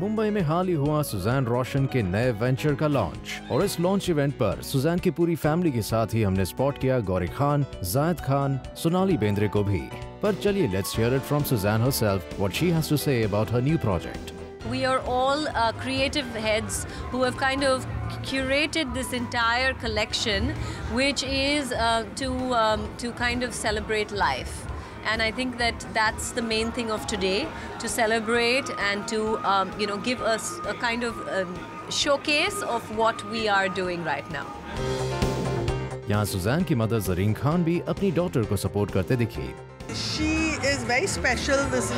मुंबई में हाल ही हुआ सुजैन रोशन के नए वेंचर का लॉन्च। और इस लॉन्च इवेंट पर सुजैन की पूरी फैमिली के साथ ही हमने स्पॉट किया गौरी खान जायद खान सोनाली बेंद्रे को भी। पर चलिए let's hear it from Suzanne herself what she has to say about her new project we are all creative heads who have kind of curated this entire collection which is uh, to um, to kind of And I think that that's the main thing of today: to celebrate and to um, you know give us a kind of um, showcase of what we are doing right now. यहाँ Suzanne की mother Zarine Khan भी अपनी daughter को support करते दिखी She is very special, this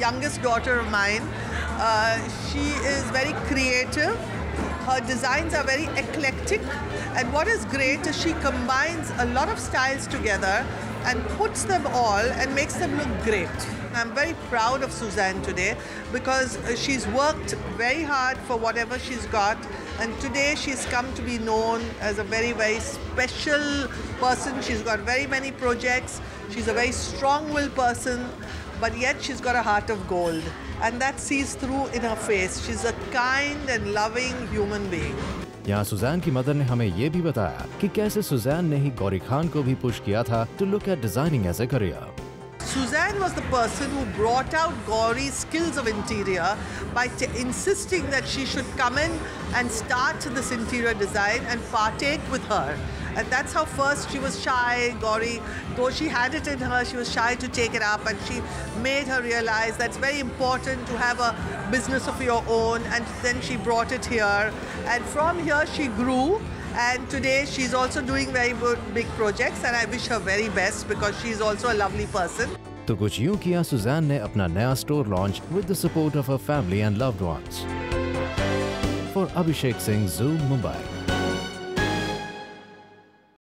youngest daughter of mine. Uh, she is very creative. Her designs are very eclectic. And what is great is she combines a lot of styles together and puts them all and makes them look great. I'm very proud of Suzanne today because uh, she's worked very hard for whatever she's got. And today she's come to be known as a very, very special person. She's got very many projects. She's a very strong willed person, but yet she's got a heart of gold. And that sees through in her face. She's a kind and loving human being. यहाँ Suzanne की mother ने हमें ये भी बताया कि कैसे Suzanne ने ही गौरी खान को भी पुश किया था to look at designing as a career Suzanne was the person who brought out Gauri's skills of interior by insisting that she should come in and start this interior design and partake with her. And that's how first she was shy, Gauri. Though she had it in her, she was shy to take it up. And she made her realize that's very important to have a business of your own. And then she brought it here. And from here, she grew and today she's also doing very big projects and I wish her very best because she's also a lovely person. तो कुछ यूं किया Suzanne ने अपना नया store launch with the support of her family and loved ones for Abhishek Singh Zoom Mumbai